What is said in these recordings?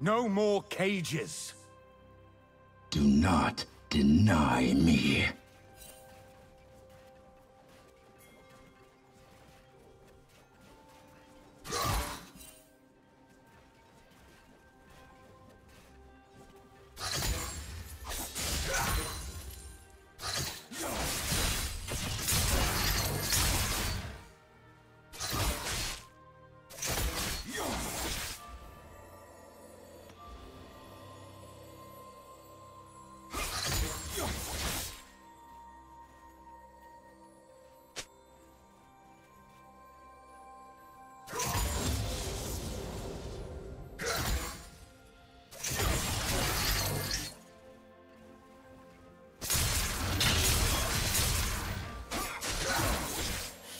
No more cages. Do not deny me.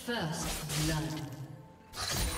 First blood.